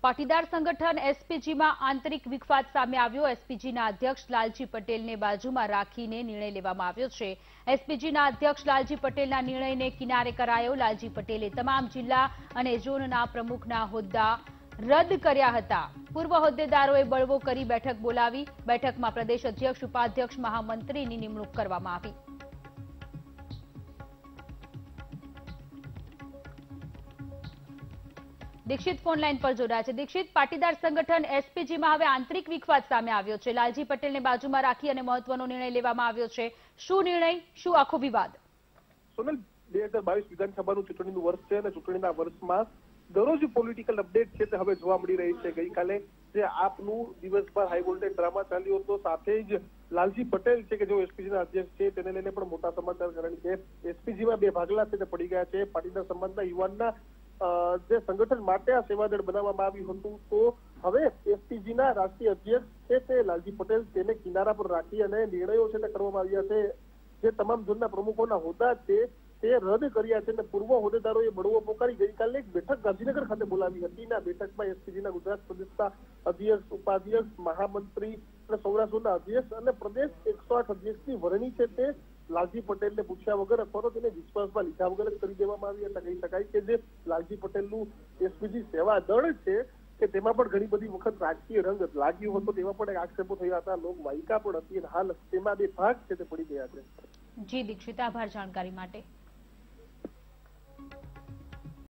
પાટીદાર સંગઠન એસપીજીમાં આંતરિક વિખવાદ સામે આવ્યો. એસપીજીના અધ્યક્ષ લાલજી પટેલને બાજુમાં રાખીને નિર્ણય લેવામાં આવ્યો છે. એસપીજીના અધ્યક્ષ લાલજી પટેલના નિર્ણયને કિનારે કરાયો. લાલજી પટેલે તમામ જિલ્લા અને ઝોનના પ્રમુખના હોદ્દા રદ કર્યા હતા. પૂર્વ હોદ્દેદારોએ બળવો કરી બેઠક બોલાવી. બેઠકમાં પ્રદેશ અધ્યક્ષ, ઉપાધ્યક્ષ, મહામંત્રીની નિમણૂક કરવામાં આવી. દીક્ષિત ફોન લાઈન પર જોડાયા છે. દીક્ષિત, પાટીદાર સંગઠન એસપીજીમાં હવે આંતરિક વિખવાદ સામે આવ્યો છે. લાલજી પટેલને બાજુમાં રાખી અને મહત્વનો નિર્ણય લેવામાં આવ્યો છે. શું નિર્ણય? શું આખો વિવાદ? સોનલ, બે હજાર બાવીસ વિધાનસભાનું ચૂંટણીનું વર્ષ છે અને ચૂંટણીના વર્ષમાં દરરોજ પોલિટિકલ અપડેટ છે તે હવે જોવા મળી રહી છે. ગઈકાલે જે આપનું દિવસભર હાઈ વોલ્ટેજ ડ્રામા ચાલ્યો હતો, સાથે જ લાલજી પટેલ છે કે જેઓ એસપીજીના અધ્યક્ષ છે, તેને લઈને પણ મોટા સમાચાર કારણ કે એસપીજીમાં બે ભાગલા છે તે પડી ગયા છે. પાટીદાર સમાજના યુવાનના જે સંગઠન માટે આ સેવાદળ બનાવવામાં આવ્યું હતું, તો હવે એસપીજીના રાષ્ટ્રીય અધ્યક્ષ છે તે લાલજી પટેલ તેને કિનારા પર રાખી અને નિર્ણયો છે તે કરવામાં આવ્યા છે. જે તમામ ઝોનના પ્રમુખોના હોદ્દા છે તે રદ કર્યા છે અને પૂર્વ હોદ્દેદારોએ બળવો પોકારી ગઈકાલે એક બેઠક ગાંધીનગર ખાતે બોલાવી હતી. આ બેઠકમાં એસપીજીના ગુજરાત પ્રદેશના અધ્યક્ષ, ઉપાધ્યક્ષ, મહામંત્રી અને સૌરાષ્ટ્રના અધ્યક્ષ અને પ્રદેશ એકસો આઠ અધ્યક્ષની વરણી છે તે લાલજી પટેલને પૂછ્યા વગર અથવા તેને વિશ્વાસમાં લીધા વગર જ કરી દેવામાં આવી એટલે કહી શકાય કે જે લાલજી પટેલનું એસપીજી સેવા દળ છે, કે તેમાં પણ ઘણી બધી વખત રાજકીય રંગ લાગ્યો હતો, તેમાં પણ આક્ષેપો થયા હતા. લોક વાયકા પણ હતી હાલ તેમાં બે ભાગ છે તે પડી ગયા છે. જી, દીક્ષિત, આભાર જાણકારી માટે.